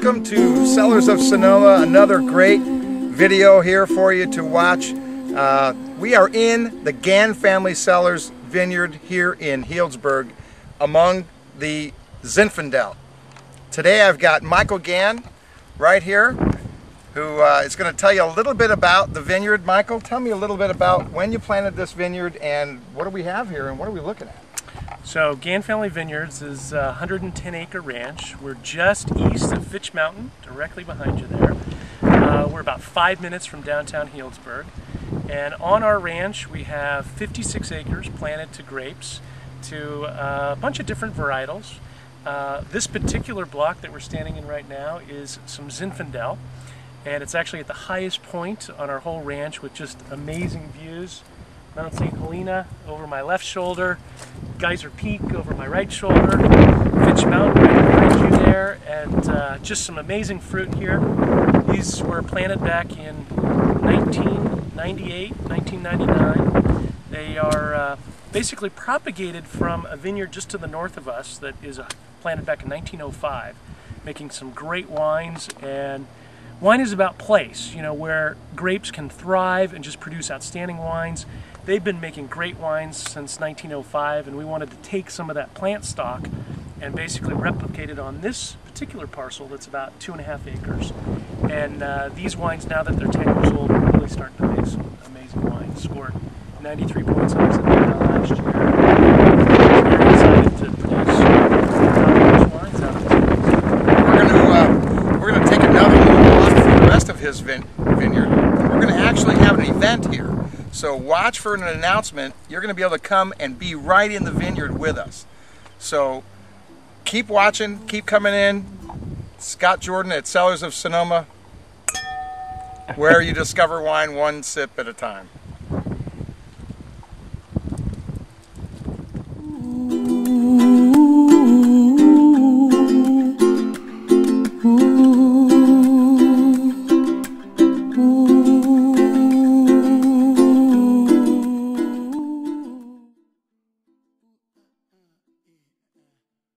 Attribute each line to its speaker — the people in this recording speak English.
Speaker 1: welcome to Cellars of Sonoma. Another great video here for you to watch. Uh, we are in the Gann Family Cellars Vineyard here in Healdsburg among the Zinfandel. Today I've got Michael Gann right here who uh, is going to tell you a little bit about the vineyard. Michael, tell me a little bit about when you planted this vineyard and what do we have here and what are we looking at?
Speaker 2: So Gann Family Vineyards is a 110 acre ranch. We're just east of Fitch Mountain, directly behind you there. Uh, we're about five minutes from downtown Healdsburg. And on our ranch we have 56 acres planted to grapes, to uh, a bunch of different varietals. Uh, this particular block that we're standing in right now is some Zinfandel. And it's actually at the highest point on our whole ranch with just amazing views. Mount St. Helena over my left shoulder, Geyser Peak over my right shoulder, Fitch Mountain right behind you there, and uh, just some amazing fruit here. These were planted back in 1998, 1999. They are uh, basically propagated from a vineyard just to the north of us that is uh, planted back in 1905, making some great wines and Wine is about place, you know, where grapes can thrive and just produce outstanding wines. They've been making great wines since 1905, and we wanted to take some of that plant stock and basically replicate it on this particular parcel that's about two and a half acres. And uh, these wines, now that they're 10 years old, are really starting to make some amazing wines. Scored 93 points on the last year. Very excited to produce wines out of this.
Speaker 1: We're going to uh, we're going to take another little walk through the rest of vin vineyard. We're going to actually have an event here. So watch for an announcement. You're going to be able to come and be right in the vineyard with us. So keep watching, keep coming in. Scott Jordan at Cellars of Sonoma, where you discover wine one sip at a time.